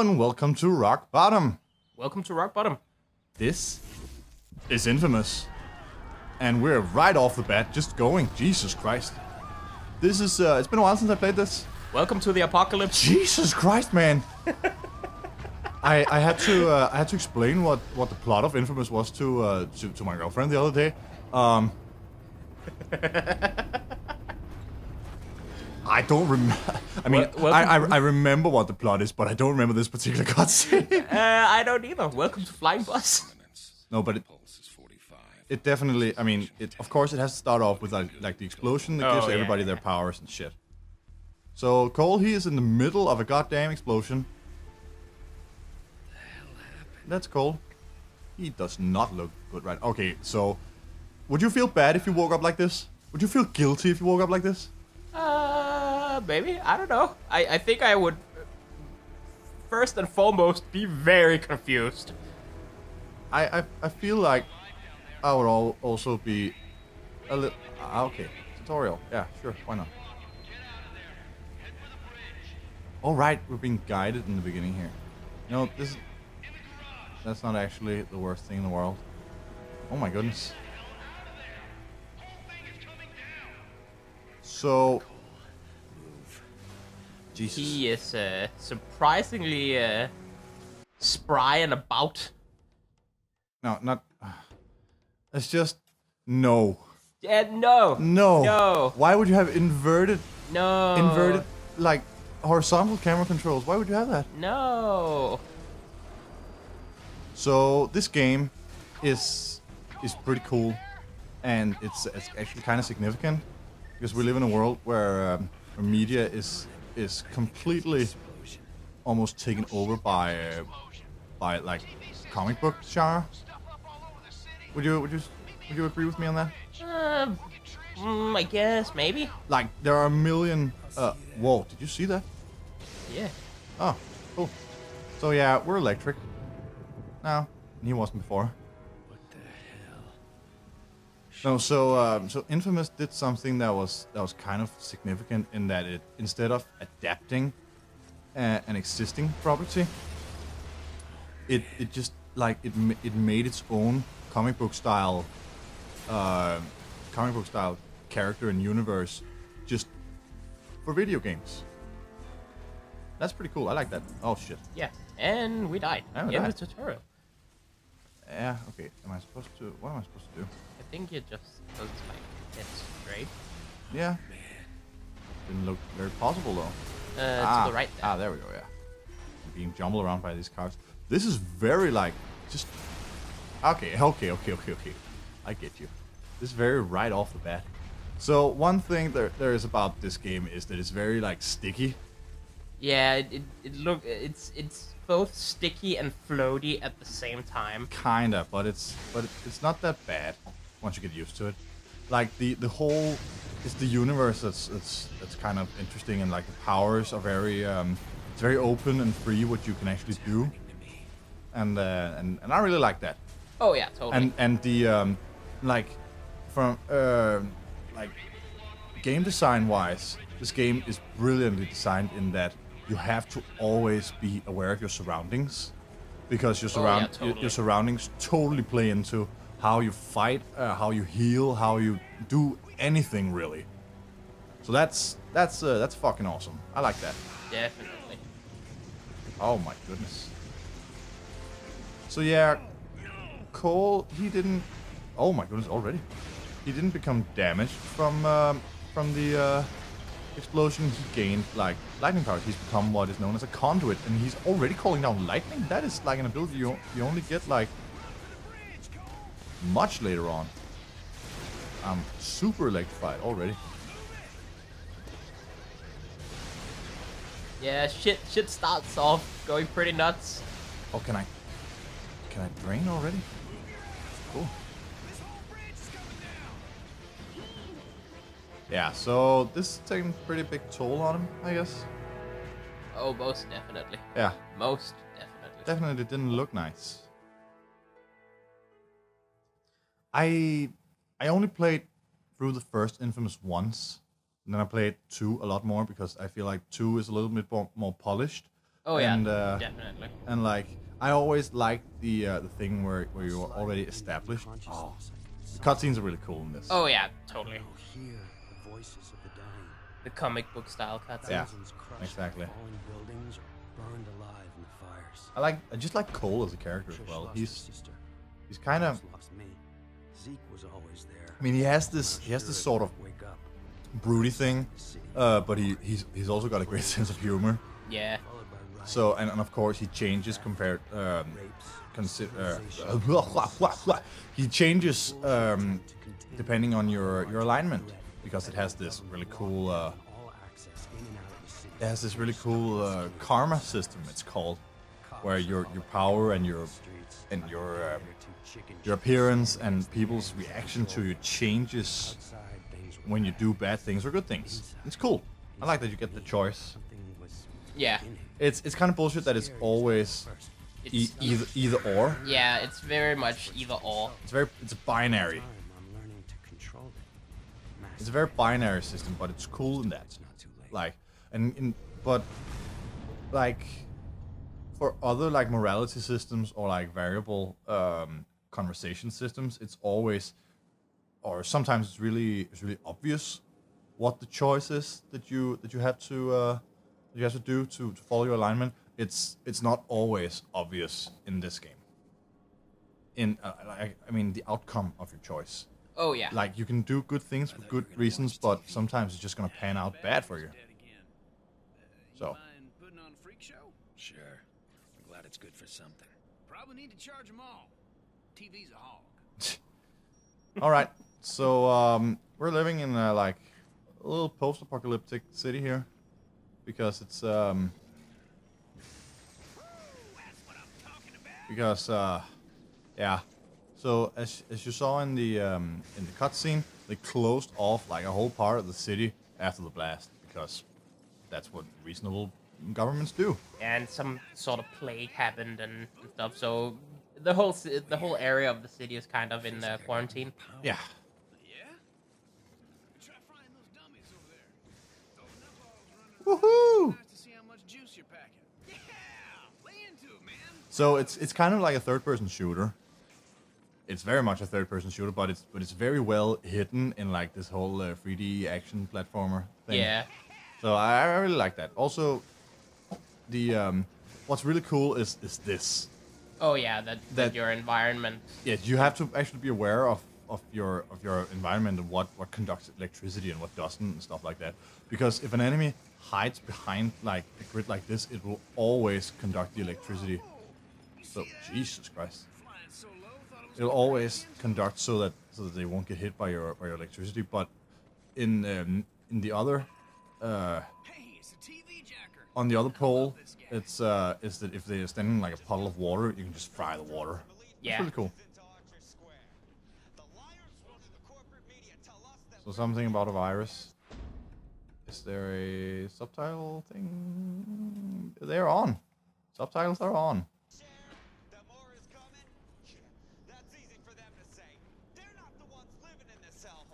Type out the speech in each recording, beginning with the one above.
and welcome to Rock Bottom. Welcome to Rock Bottom. This is Infamous. And we're right off the bat just going. Jesus Christ. This is, uh, it's been a while since I played this. Welcome to the apocalypse. Jesus Christ, man. I, I had to uh, I had to explain what, what the plot of Infamous was to uh, to, to my girlfriend the other day. Um, I don't remember. I mean, Wel- welcome I, I, I remember what the plot is, but I don't remember this particular cutscene. Uh, I don't either. Welcome to Flying Bus. no, but it, it definitely. I mean, it of course it has to start off with like like the explosion that Oh, gives yeah, everybody yeah, their powers and shit. So Cole, he is in the middle of a goddamn explosion. That's Cole. He does not look good, right? Okay, so would you feel bad if you woke up like this? Would you feel guilty if you woke up like this? Uh, maybe. I don't know. I, I think I would, uh, first and foremost, be very confused. I I, I feel like I would all also be a little. Ah, okay, tutorial. Yeah, sure. Why not? All right, we're being guided in the beginning here. No, this. That's not actually the worst thing in the world. Oh my goodness. So. Jesus. He is uh, surprisingly uh, spry and about. No, not. It's just no. Yeah, no. No. No. Why would you have inverted No. inverted like horizontal camera controls? Why would you have that? No. So this game is is pretty cool, and it's, it's actually kind of significant because we live in a world where, um, where media is is completely almost taken over by uh, by like comic book genre. Would you would you would you agree with me on that? Um, mm, I guess maybe. Like there are a million. Uh, whoa! Did you see that? Yeah. Oh, cool. So yeah, we're electric. No, he wasn't before. No, so um, so Infamous did something that was that was kind of significant in that it instead of adapting uh, an existing property, it it just like it it made its own comic book style, uh, comic book style character and universe, just for video games. That's pretty cool. I like that. Oh shit. Yeah. And we died. Oh, in died. the tutorial. Yeah. Okay. Am I supposed to? What am I supposed to do? I think you just don't like get straight. Yeah. Didn't look very possible though. Uh, ah, to the right there. Ah, there we go. Yeah. I'm being jumbled around by these cars. This is very like just. Okay. Okay. Okay. Okay. Okay. I get you. This is very right off the bat. So one thing there there is about this game is that it's very like sticky. Yeah, it, it, it look it's it's both sticky and floaty at the same time. Kinda, but it's but it's not that bad once you get used to it. Like the the whole it's the universe that's that's that's kind of interesting and like the powers are very um it's very open and free what you can actually do. And uh, and and I really like that. Oh yeah, totally. And and the um like from uh, like game design wise, this game is brilliantly designed in that you have to always be aware of your surroundings because your Oh, yeah, totally. your surroundings totally play into how you fight, uh, how you heal, how you do anything really. So that's that's uh, that's fucking awesome. I like that. Definitely. Oh my goodness. So yeah, Cole, he didn't. Oh my goodness, already. He didn't become damaged from um, from the uh, explosion. He gained like lightning powers. He's become what is known as a conduit, and he's already calling down lightning. That is like an ability you you only get like much later on. I'm super electrified already. Yeah, shit shit starts off going pretty nuts. Oh, can I? Can I drain already? Cool. Yeah, so this is taking a pretty big toll on him, I guess. Oh, most definitely. Yeah, Most definitely. definitely didn't look nice. I I only played through the first Infamous once, and then I played two a lot more because I feel like two is a little bit more, more polished. Oh yeah, And, uh, definitely. and like I always like the uh, the thing where where you're already established. Oh, the cutscenes are really cool in this. Oh yeah, totally. Hear the voices of the dying. The comic book style cutscenes. Yeah. Exactly. falling buildings or burned alive in the fires. I like I just like Cole as a character as well. He's sister. he's kind of lost me. Zeke was always there. I mean he has this he has this sort of would wake up. broody thing, uh, but he he's he's also got a great sense of humor. Yeah. Followed by riots, So and, and of course he changes compared um, consider uh, he changes um, depending on your your alignment because it has this really cool uh, all access in and out of the city. it has this really cool uh, karma system it's called where your your power and your and your um, your appearance and people's reaction to you changes outside things were when you do bad things or good things. It's cool. I like that you get the choice. Yeah. It's it's kind of bullshit that it's always e- either either or. yeah, it's very much either or. It's very it's binary. It's a very binary system, but it's cool in that. It's not too late. Like and in but like for other like morality systems or like variable um, conversation systems, it's always or sometimes it's really it's really obvious what the choice is that you that you have to uh, you have to do to, to follow your alignment. It's it's not always obvious in this game. In uh, I, I mean the outcome of your choice. Oh yeah. Like you can do good things for good reasons, but sometimes it's just gonna pan out bad for you. So putting on a freak show? Sure. I'm glad it's good for something. Probably need to charge them all. TV's a hog. All right. So um, we're living in a, like a little post-apocalyptic city here because it's um because uh yeah. So as as you saw in the um, in the cutscene, they closed off like a whole part of the city after the blast because that's what reasonable governments do. and some sort of plague happened and, and stuff. So the whole the whole area of the city is kind of in uh, quarantine. Yeah. Yeah? Try finding those dummies over there. Open up all those Woohoo! runners. Nice to see how much juice you're packing. Yeah! Lay into it, man. So it's it's kind of like a third-person shooter. It's very much a third-person shooter, but it's but it's very well hidden in like this whole uh, 3D action platformer thing. Yeah, So I, I really like that. Also, the um, what's really cool is is this. Oh yeah, that, that, That- your environment. Yeah, you have to actually be aware of, of your of your environment and what, what conducts electricity and what doesn't and stuff like that. Because if an enemy hides behind like a grid like this, it will always conduct the electricity. So Jesus Christ. Flying so low, thought it was it'll always conduct so that so that they won't get hit by your by your electricity. But in um, in the other uh, Hey, it's a TV jacker. on the other pole, it's uh, is that if they're standing in like a puddle of water, you can just fry the water. Yeah. It's really cool. So something about a virus. Is there a subtitle thing? They're on. Subtitles are on.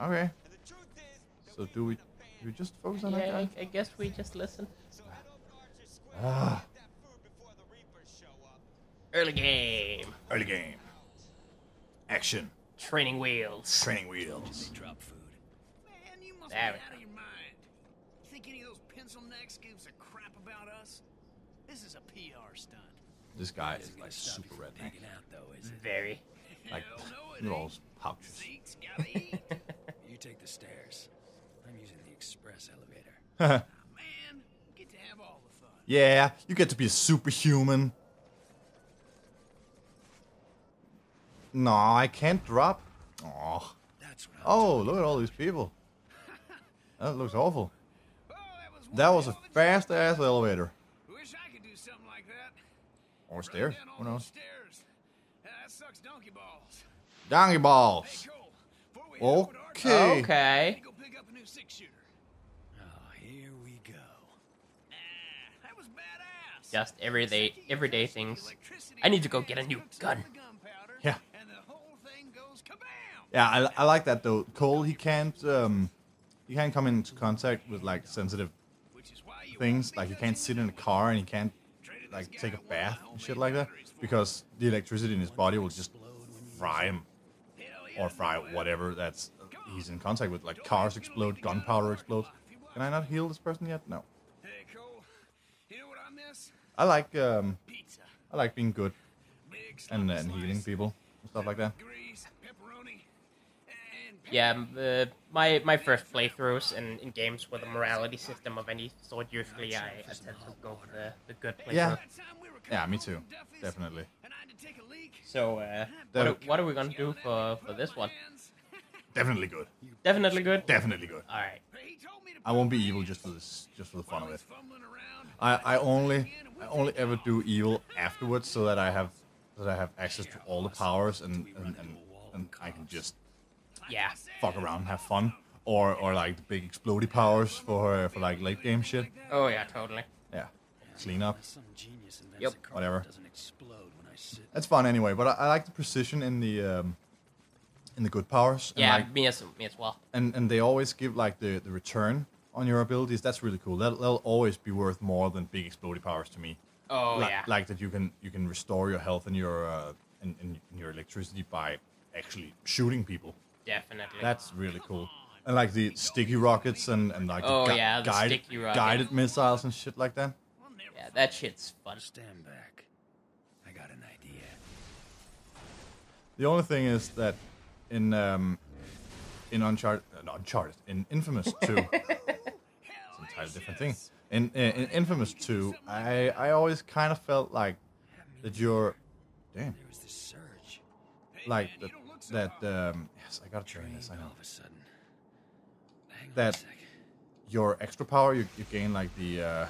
Okay. And the truth is, that So do we do we just focus on that guy? I, I guess we just listen. So head over to Archer Square Ah. and get that food before the Reapers show up. Early game, Early game. Action. training wheels. Training wheels. Drop food. Man, you must There be out of your mind. You think any of those pencil necks gives a crap about us? This is a PR stunt. This guy is like super you redneck. out, though, is it? Very. Like Hell no, it all ain't. pouches. Zeke's gotta eat. You take the stairs. I'm using the express elevator. Man, get to have all the fun. Yeah, you get to be a superhuman. No, I can't drop. Oh, That's what oh, look at all these people. That looks awful. Oh, that was That was a fast ass elevator. Wish I could do something like that. Or stairs. Who knows? Stairs. That sucks donkey balls. Donkey Hey. Cole, before we head over to Archer, Okay. Okay. go pick up a new six shooter. Oh, here we go. Nah, that was badass. Just everyday everyday things. I need to go get a new gun. Yeah. And the whole thing goes kabam. Yeah, I, I like that though. Cole, he can't um, he can't come into contact with like sensitive Which is why you things. Like he can't sit in a car and he can't like take a bath and shit like that because the electricity in his body will just fry him or fry whatever that's he's in contact with. Like cars explode, gunpowder explodes. Can I not heal this person yet? No. Hey, Cole. You know what I miss? I like um Pizza. I like being good and, and healing people and stuff like that. Grease, pepperoni, and Yeah, uh, my my first playthroughs in, in games with a morality system of any sort, usually I, I tend to go for the, the good playthrough. Yeah. that time we were Yeah, me too. Definitely. And I had to take a leak. So, uh, what, are, what are we gonna do for, for this one? Plans. Definitely good. Definitely good? Definitely good. Alright. He told me to I won't be evil just for this just for the fun of it. I, I only I only ever do evil afterwards so that I have so that I have access to all the powers and and, and, and I can just Yeah. fuck around and have fun. Or or like the big explodey powers for uh, for like late game shit. Oh, yeah, totally. Yeah. Clean up. Some Yep. Whatever. that doesn't explode when I sit. It's fun anyway, but I, I like the precision in the um in the good powers. and, Yeah, like, me as me as well. and and they always give like the the return on your abilities. That's really cool. That they'll always be worth more than big explodey powers to me. Oh, like, yeah. like that you can you can restore your health and your uh, and, and your electricity by actually shooting people. Definitely. That's really cool. And like the sticky rockets and, and like Oh, the, yeah, the guided, sticky rocket. guided missiles and shit like that. yeah, that shit's fun. Stand back. I got an idea. The only thing is that in um, in Uncharted, uh, not Uncharted, in Infamous Two, it's an entirely different thing. In, in in Infamous Two, I I always kind of felt like that you're, damn, There was this surge. like that that um, yes, I gotta train this. I know All of a sudden. Hang That- your extra power, you, you gain like the uh,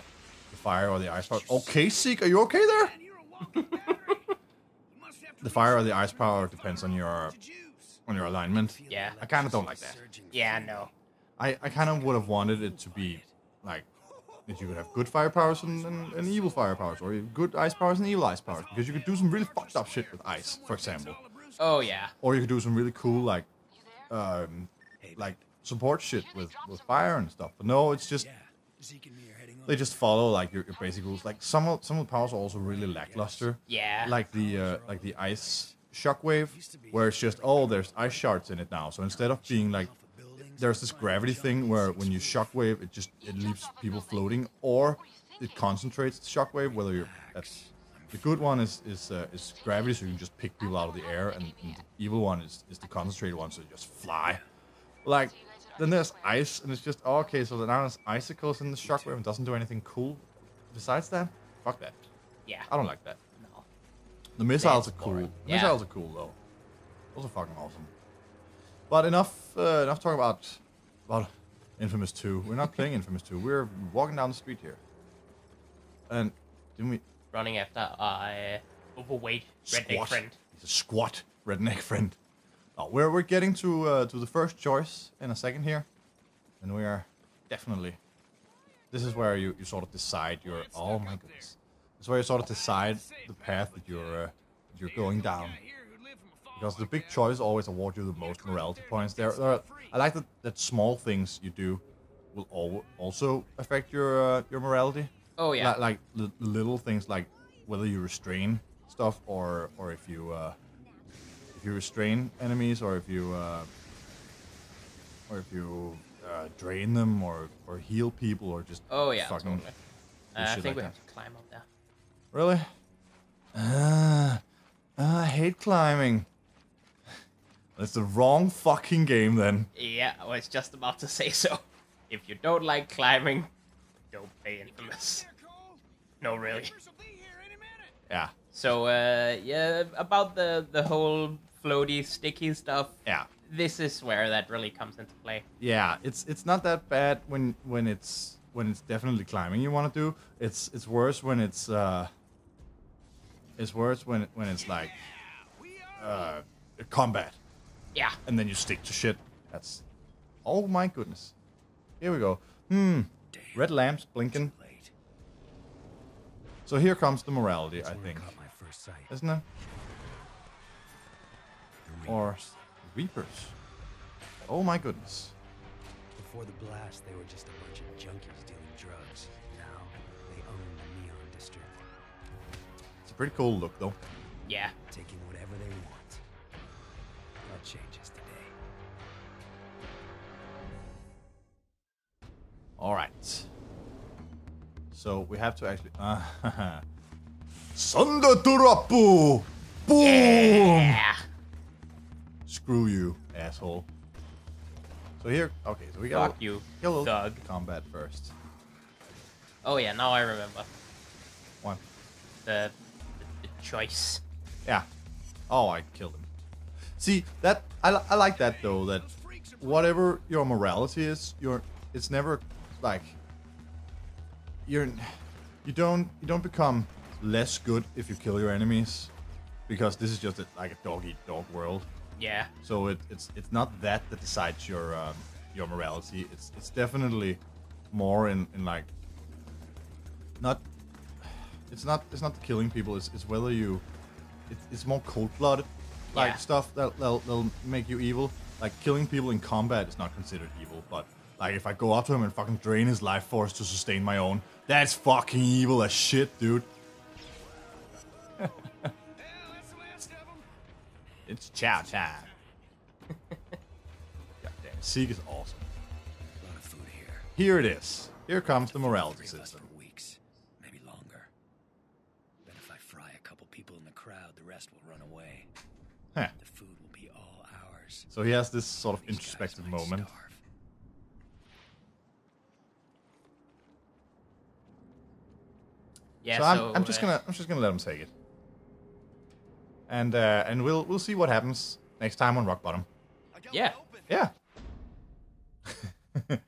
the fire or the ice power. Okay, Zeke, are you okay there? Man, you're a walking battery. You must have to The fire or the ice power depends on your to juice. On your alignment. Yeah. I kind of don't like that. Yeah, no. I, I kind of would have wanted it to be like that you could have good fire powers and, and, and evil fire powers, or good ice powers and evil ice powers, because you could do some really fucked up shit with ice, for example, Oh, yeah. or you could do some really cool like um like support shit with with fire and stuff. But no, it's just Yeah. Zeke and me are heading they just follow like your, your basic rules. Like some of some of the powers are also really lackluster. Yeah. Like the uh, like the ice shockwave, where it's just oh there's ice shards in it now. So instead of being like there's this gravity thing where when you shockwave it just it leaves people floating or it concentrates the shockwave. Whether you're that's the good one is is uh, is gravity, so you can just pick people out of the air, and, and the evil one is is the concentrated one, so you just fly. Like then there's ice, and it's just oh, okay. So now there's icicles in the shockwave and doesn't do anything cool. Besides that, fuck that. Yeah. I don't like that. The missiles are cool. Yeah. Missiles are cool though. Those are fucking awesome. But enough uh, enough talk about about Infamous 2. We're not playing Infamous 2. We're walking down the street here. And didn't we Running after a uh, overweight redneck squat? friend. He's a squat redneck friend. Oh, we're we're getting to uh, to the first choice in a second here. And we are definitely this is where you, you sort of decide your oh my goodness. This is where you sort of decide the path that you're uh, you're going down. Because the big choice always award you the most morality points. There, there are, I like that, that small things you do will al- also affect your uh, your morality. Oh, yeah. Like, like li- little things like whether you restrain stuff or or if you uh, if you restrain enemies or if you uh, or if you uh, drain them or or heal people or just Oh, yeah, fucking totally. Uh, I think like we that. have to climb up there. Really? Ah, ah, I hate climbing. That's the wrong fucking game then. Yeah, I was just about to say so. If you don't like climbing, don't play Infamous. No, really. Yeah, So, uh, yeah, about the the whole floaty, sticky stuff. yeah, This is where that really comes into play. yeah. It's it's not that bad when when it's when it's definitely climbing you want to do. It's it's worse when it's uh. It's worse when when it's like uh combat Yeah. and then you stick to shit. That's oh my goodness. Here we go. Hmm. Red lamps blinking. So here comes the morality, I That's when think. caught my first sight. Isn't it? The Or Reapers. Reapers. Oh my goodness. Before the blast, they were just a bunch of junkies pretty cool look though. Yeah. Taking whatever they want. That changes today. All right. So we have to actually. Uh, Thunder Durapu! Boom! Yeah. Screw you, asshole. So here, okay, so we got Fuck you, get a little combat first. Oh yeah, now I remember One, the the, the choice. yeah. Oh, I killed him. See that I, I like that though. That whatever your morality is, you're it's never like you're you don't you don't become less good if you kill your enemies because this is just a, like a dog eat dog world. Yeah. So it, it's it's not that that decides your um, your morality. It's it's definitely more in, in like not it's not it's not the killing people. It's, it's whether you it's, it's more cold blooded like Yeah. stuff that they'll, they'll make you evil. Like killing people in combat is not considered evil, but like if I go up to him and fucking drain his life force to sustain my own, that's fucking evil as shit, dude. Yeah, that's the last of them. It's chow time. Goddamn, Zeke is awesome. A lot of food here. Here it is. Here comes the morality Three of us system. So he has this sort of introspective moment. Yeah, so, I'm, I'm just uh, gonna I'm just gonna let him take it, and uh, and we'll we'll see what happens next time on Rock Bottom. Yeah, yeah.